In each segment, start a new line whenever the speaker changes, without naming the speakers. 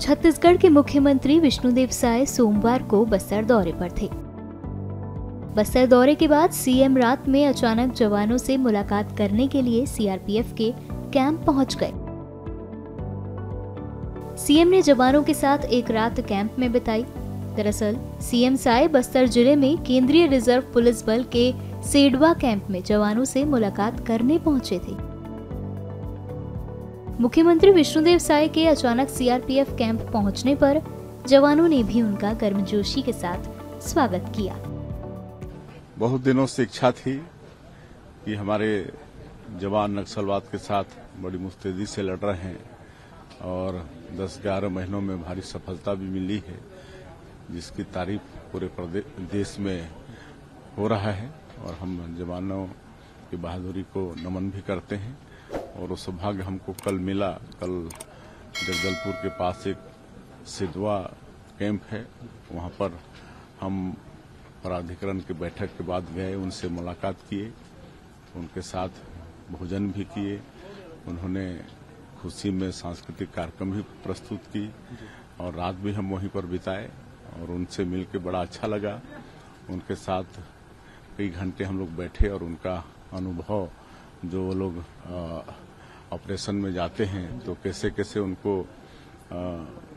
छत्तीसगढ़ के मुख्यमंत्री विष्णुदेव साय सोमवार को बस्तर दौरे पर थे। बस्तर दौरे के बाद सीएम रात में अचानक जवानों से मुलाकात करने के लिए सीआरपीएफ के कैंप पहुँच गए। सीएम ने जवानों के साथ एक रात कैंप में बिताई। दरअसल, सीएम साय बस्तर ज़िले में केंद्रीय रिज़र्व पुलिस बल के सेडवा कैंप में जवानों से मुलाकात करने पहुँचे थे। मुख्यमंत्री विष्णुदेव साय के अचानक सीआरपीएफ कैंप पहुँचने पर जवानों ने भी उनका गर्मजोशी के साथ स्वागत किया।
बहुत दिनों से इच्छा थी कि हमारे जवान नक्सलवाद के साथ बड़ी मुस्तैदी से लड़ रहे हैं और 10-11 महीनों में भारी सफलता भी मिली है, जिसकी तारीफ़ पूरे देश में हो रहा है और हम जवानों की बहादुरी को नमन भी करते हैं। और वो सौभाग्य हमको कल मिला। कल जगदलपुर के पास एक सिद्धवा कैंप है। वहाँ पर हम प्राधिकरण की बैठक के बाद गए, उनसे मुलाकात किए उनके साथ भोजन भी किए। उन्होंने खुशी में सांस्कृतिक कार्यक्रम भी प्रस्तुत की और रात भी हम वहीं पर बिताए और उनसे मिलकर बड़ा अच्छा लगा। उनके साथ कई घंटे हम लोग बैठे और उनका अनुभव जो लोग ऑपरेशन में जाते हैं तो कैसे कैसे उनको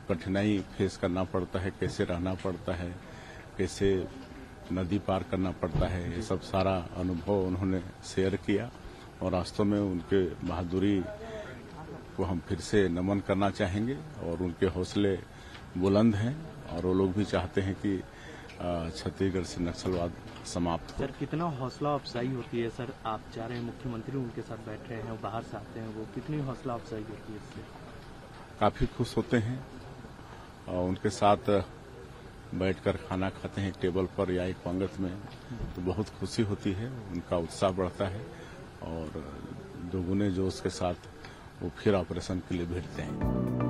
कठिनाई फेस करना पड़ता है, कैसे रहना पड़ता है, कैसे नदी पार करना पड़ता है, ये सब सारा अनुभव उन्होंने शेयर किया और वास्तव में उनके बहादुरी को हम फिर से नमन करना चाहेंगे और उनके हौसले बुलंद हैं और वो लोग भी चाहते हैं कि छत्तीसगढ़ से नक्सलवाद समाप्त
हो। सर कितना हौसला अफजाई होती है सर? आप जा रहे हैं मुख्यमंत्री उनके साथ बैठ रहे हैं बाहर से आते हैं वो कितनी हौसला अफजाई होती है इससे?
काफ़ी खुश होते हैं और उनके साथ बैठकर खाना खाते हैं टेबल पर या एक पंगत में तो बहुत खुशी होती है उनका उत्साह बढ़ता है और दोगुने जोश के साथ वो फिर ऑपरेशन के लिए भेजते हैं।